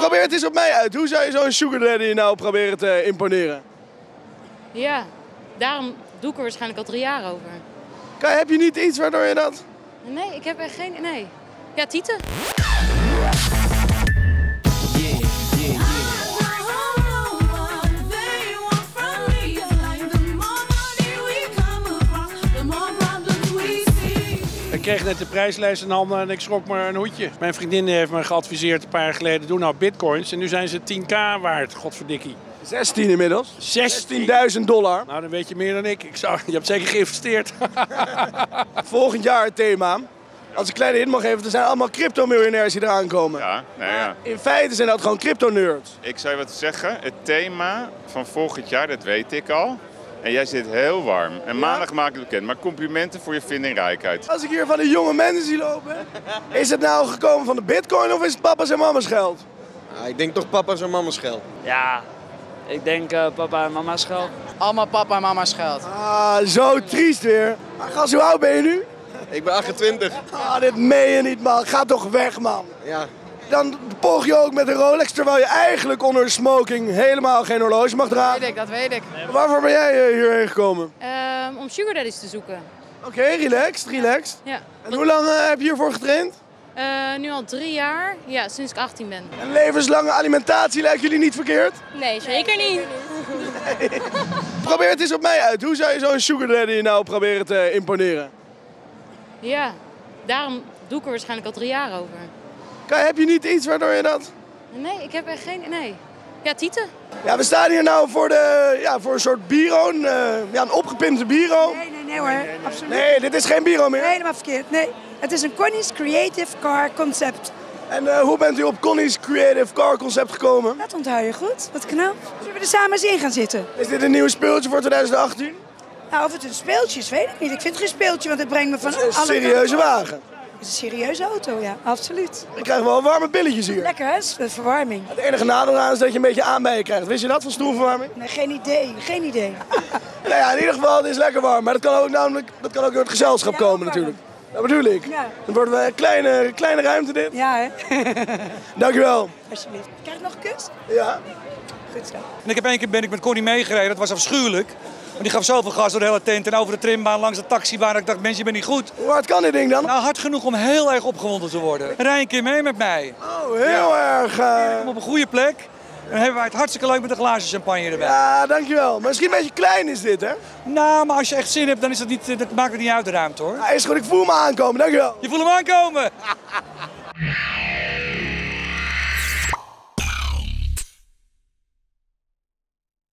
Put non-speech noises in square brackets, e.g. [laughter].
Probeer het eens op mij uit. Hoe zou je zo'n sugar daddy nou proberen te imponeren? Ja, daarom doe ik er waarschijnlijk al drie jaar over. Kan, heb je niet iets waardoor je dat... Nee, ik heb echt geen... Nee. Ja, Tieten. Ik kreeg net de prijslijst in handen en ik schrok me een hoedje. Mijn vriendin heeft me geadviseerd een paar jaar geleden, doe nou bitcoins. En nu zijn ze 10k waard, godverdikkie. 16 inmiddels. 16.000 dollar. Nou, dan weet je meer dan ik. ik zou, je hebt zeker geïnvesteerd. [laughs] [laughs] Volgend jaar het thema. Als ik een kleine hint mag geven, er zijn allemaal crypto-miljonairs die eraan komen. Ja, nou ja. In feite zijn dat gewoon crypto-nerds. Ik zou je wat zeggen. Het thema van volgend jaar, dat weet ik al. En jij zit heel warm. En maandag maak ik het bekend. Maar complimenten voor je vindingrijkheid. Als ik hier van de jonge mensen zie lopen, is het nou gekomen van de bitcoin of is het papa's en mama's geld? Ja, ik denk toch papa's en mama's geld. Ja, ik denk eh, papa en mama's geld. Allemaal papa en mama's geld. Ah, zo triest weer. Maar gast, hoe oud ben je nu? Ik ben 28. Ah, dit meen je niet, man. Ga toch weg, man. Ja. Dan poog je ook met een Rolex, terwijl je eigenlijk onder smoking helemaal geen horloge mag Dat dragen. weet ik, dat weet ik. Waarvoor ben jij eh, hierheen gekomen? Ehm, om sugar daddies te zoeken. Oké, relaxed, relaxed. Ja. En hoe lang eh, heb je hiervoor getraind? Eh, nu al drie jaar. Ja, sinds ik 18 ben. Een levenslange alimentatie lijkt jullie niet verkeerd? Nee, zeker niet. [laughs] Probeer het eens op mij uit. Hoe zou je zo'n sugar daddy nou proberen te imponeren? Ja, daarom doe ik er waarschijnlijk al drie jaar over. Kan, heb je niet iets waardoor je dat... Nee, ik heb echt geen... Nee. Ja, Tieten. Ja, we staan hier nou voor, de, ja, voor een soort biro, een, eh, ja, een opgepimpte biro. Nee, nee, nee hoor. Absoluut. Nee, dit is geen biro meer. Helemaal verkeerd. Nee, het is een Connie's Creative Car Concept. En eh, hoe bent u op Connie's Creative Car Concept gekomen? Dat onthoud je goed. Wat knap. Zullen we er samen eens in gaan zitten? Is dit een nieuw speeltje voor 2018? Nou, of het een speeltje is, weet ik niet. Ik vind het geen speeltje, want het brengt me van Een alle serieuze kanten. wagen. Het is een serieuze auto, ja. Absoluut. Ik krijg wel warme billetjes hier. Lekker, hè? De verwarming. Het enige nadeel aan is dat je een beetje aan bij je krijgt. Wist je dat van stoelverwarming? Nee, geen idee. Geen idee. [laughs] Nou ja, in ieder geval, het is lekker warm. Maar dat kan ook, namelijk, dat kan ook door het gezelschap Ja, komen natuurlijk. Dat bedoel ik. Ja. Dan wordt wel een kleine, kleine ruimte dit. Ja, hè? [laughs] Dankjewel. Alsjeblieft. Krijg ik nog een kus? Ja. Goed zo. En ik heb één keer ben ik met Connie meegereden, dat was afschuwelijk. Die gaf zoveel gas door de hele tent en over de trimbaan langs de taxibaan. dat Ik dacht, mensen, je bent niet goed. Hoe hard kan dit ding dan? Nou, hard genoeg om heel erg opgewonden te worden. Rij een keer mee met mij. Oh, heel erg. eh, Kom op een goede plek. En dan hebben wij het hartstikke leuk met een glaasje champagne erbij. Ja, dankjewel. Maar misschien een beetje klein is dit, hè? Nou, maar als je echt zin hebt, dan is dat niet, dat maakt het niet uit de ruimte hoor. Ja, is goed, ik voel me aankomen. Dankjewel. Je voelt hem aankomen. [laughs]